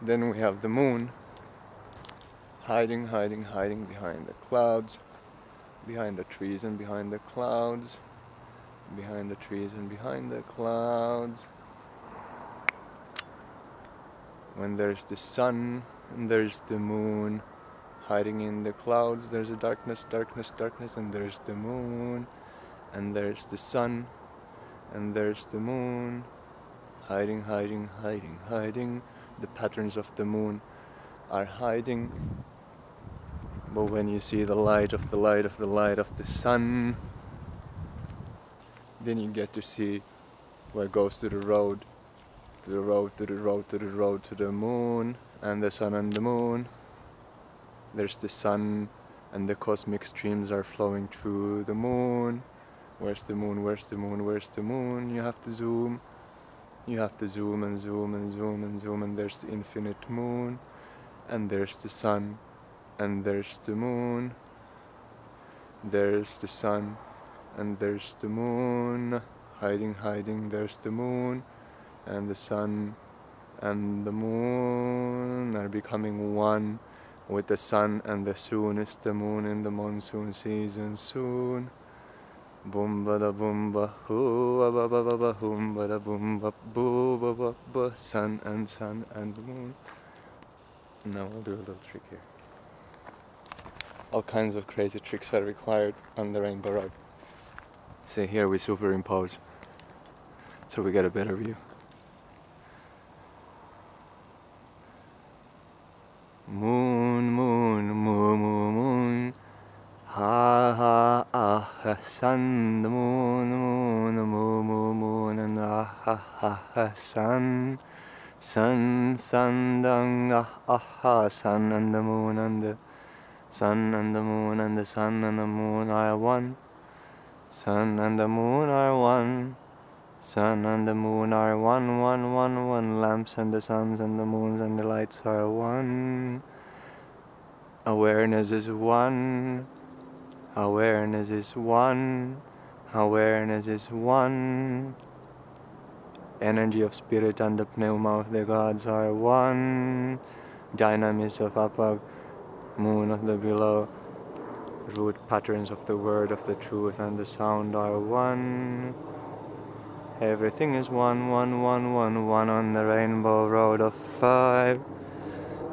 Then we have the moon hiding, hiding, hiding behind the clouds, behind the trees and behind the clouds, behind the trees and behind the clouds. When there's the sun and there's the moon hiding in the clouds, there's a darkness, darkness, darkness, and there's the moon, and there's the sun, and there's the moon hiding, hiding, hiding, hiding. The patterns of the moon are hiding. But when you see the light of the light of the light of the sun, then you get to see where it goes to the road, to the road, to the road, to the road, to the moon, and the sun and the moon. There's the sun, and the cosmic streams are flowing through the moon. Where's the moon? Where's the moon? Where's the moon? You have to zoom you have to zoom and zoom and zoom and zoom and there's the infinite moon and there's the sun and there's the moon. There's the sun and there's the moon. Hiding hiding there's the moon and the sun and the moon are becoming one with the sun and the soon is the moon in the monsoon season soon Boom ba da boom ba hoo ba ba ba ba boom ba da boom ba boo ba ba ba sun and sun and moon. Now we'll do a little trick here. All kinds of crazy tricks are required on the Rainbow Road. See here we superimpose so we get a better view. Moon, moon, moon, moon, moon. Ha ha ah, ah sun, the moon, the moon, the moon, moon, moon, and ah ha ha ha sun, sun, sun, dung, ah ah ha, sun and the moon and the sun and the moon and the sun and the moon are one. Sun and the moon are one. Sun and the moon are one, one, one, one. Lamps and the suns and the moons and the lights are one. Awareness is one. Awareness is one. Awareness is one. Energy of spirit and the pneuma of the gods are one. Dynamism of above, moon of the below. Root patterns of the word of the truth and the sound are one. Everything is one, one, one, one, one on the rainbow road of five.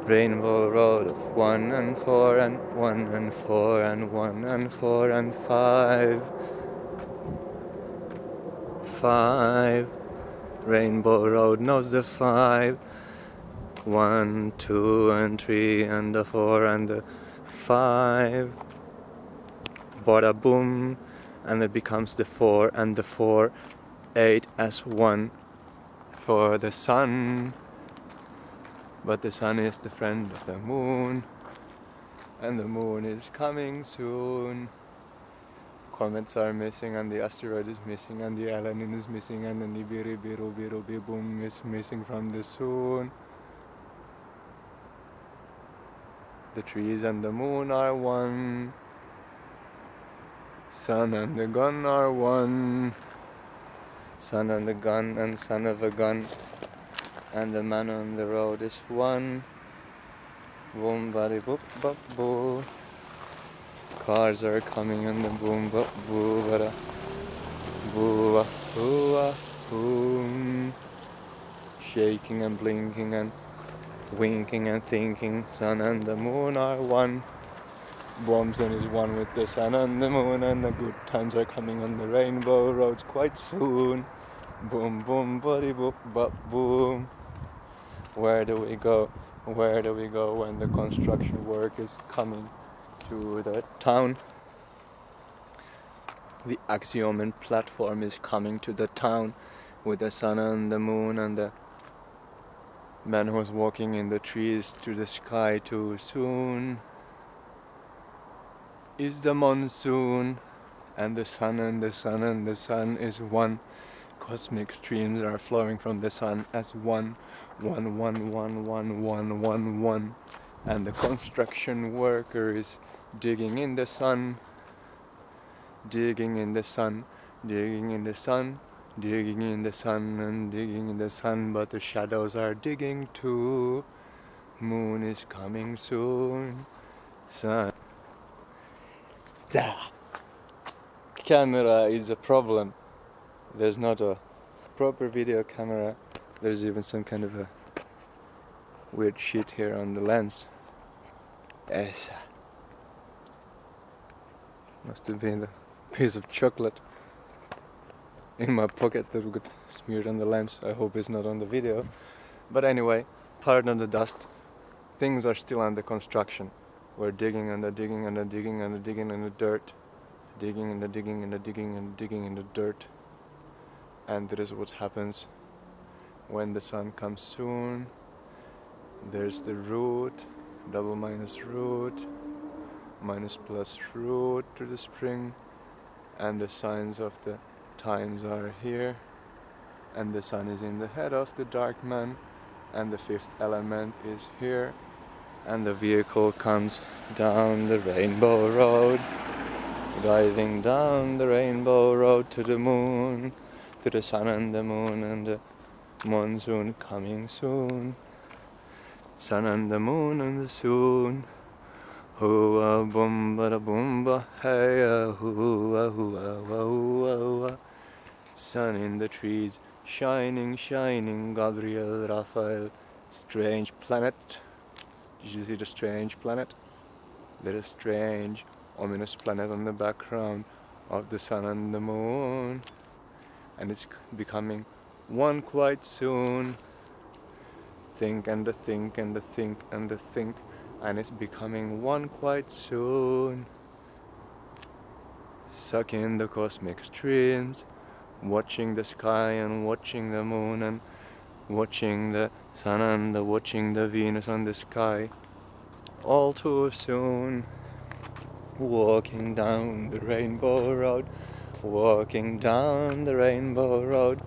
Rainbow road of one and four and one and four and one and four and five. Five. Rainbow road knows the five. One, two, and three, and the four, and the five. Bada boom, and it becomes the four, and the four, eight as one for the sun but the sun is the friend of the moon, and the moon is coming soon. Comets are missing, and the asteroid is missing, and the Elenin is missing, and the Biru is missing from the soon. The trees and the moon are one. Sun and the gun are one. Sun and the gun and son of a gun and the man on the road is one. Boom, body, boop, bop, boo. Cars are coming and the boom, bop, boo, bada. Boo, ah, boo, ah, boom. Shaking and blinking and winking and thinking. Sun and the moon are one. Bomson is one with the sun and the moon, and the good times are coming on the rainbow roads quite soon. Boom, boom, buddy, boop, bop, boom. Where do we go? Where do we go when the construction work is coming to the town? The Axiomen platform is coming to the town with the sun and the moon and the man who's walking in the trees to the sky too soon. Is the monsoon and the sun and the sun and the sun is one cosmic streams are flowing from the sun as one, one, one, one, one, one, one, one. And the construction worker is digging in the sun, digging in the sun, digging in the sun, digging in the sun, and digging in the sun, but the shadows are digging too. Moon is coming soon. Sun. Da. Camera is a problem. There's not a proper video camera. There's even some kind of a weird shit here on the lens. Yes. Must have been a piece of chocolate in my pocket that got smeared on the lens. I hope it's not on the video. But anyway, pardon the dust. Things are still under construction. We're digging and digging and digging and digging in the dirt. Digging and digging and digging and digging in the dirt. And that is what happens when the sun comes soon. There's the root, double minus root, minus plus root to the spring, and the signs of the times are here. And the sun is in the head of the dark man, and the fifth element is here. And the vehicle comes down the rainbow road, driving down the rainbow road to the moon, to the sun and the moon and the monsoon coming soon. Sun and the moon and the soon. Hooah boom ba da boom ba hey hooah hooah hooah hooah. Sun in the trees, shining, shining. Gabriel, Raphael, strange planet. Did you see the strange planet? There is a strange, ominous planet on the background of the sun and the moon. And it's becoming one quite soon. Think and a think and a think and a think and it's becoming one quite soon. Sucking the cosmic streams watching the sky and watching the moon and watching the sun and the watching the venus on the sky. All too soon walking down the rainbow road walking down the rainbow road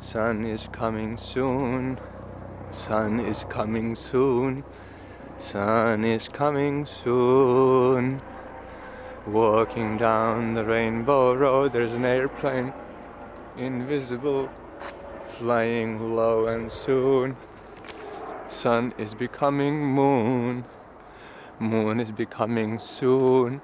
sun is coming soon Sun is coming soon. Sun is coming soon. Walking down the rainbow road, there's an airplane, invisible, flying low and soon. Sun is becoming moon. Moon is becoming soon.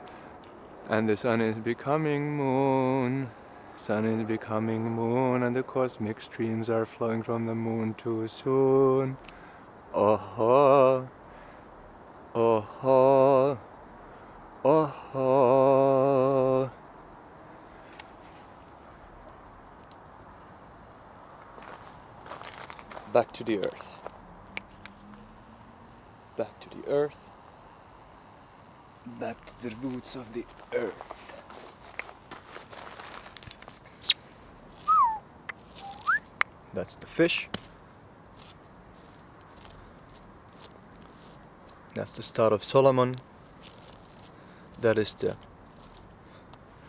And the sun is becoming moon. Sun is becoming moon and the cosmic streams are flowing from the moon too soon. Oh ho, oh ho, oh ho. Back to the earth. Back to the earth. Back to the roots of the earth. That's the fish. That's the Star of Solomon. That is the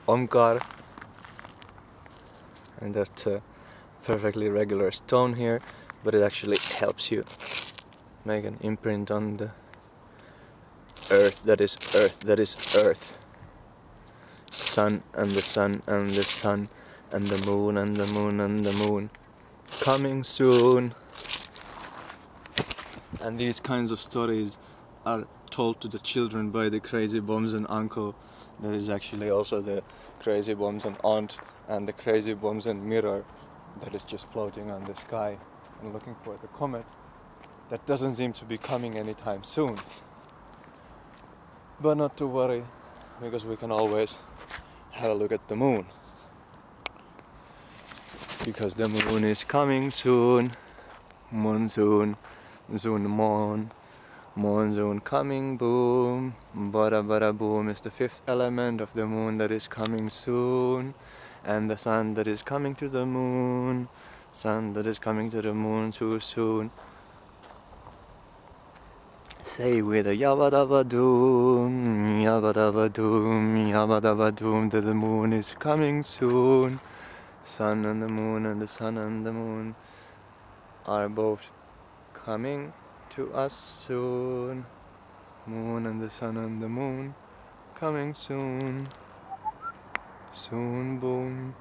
Omkar. And that's a perfectly regular stone here, but it actually helps you make an imprint on the earth that is earth that is earth. Sun and the sun and the sun and the moon and the moon and the moon coming soon. And these kinds of stories are told to the children by the crazy bombs and uncle. That is actually also the crazy bombs and aunt and the crazy bombs and mirror that is just floating on the sky and looking for the comet that doesn't seem to be coming anytime soon. But not to worry, because we can always have a look at the moon because the moon is coming soon. Monsoon, soon moon, monsoon coming boom. Bada bada boom is the fifth element of the moon that is coming soon. And the sun that is coming to the moon. Sun that is coming to the moon too soon. Say with a yabba dabba doom, yabba dabba doom, yabba dabba doom that the moon is coming soon. Sun and the moon and the sun and the moon are both coming to us soon. Moon and the sun and the moon coming soon. Soon, boom.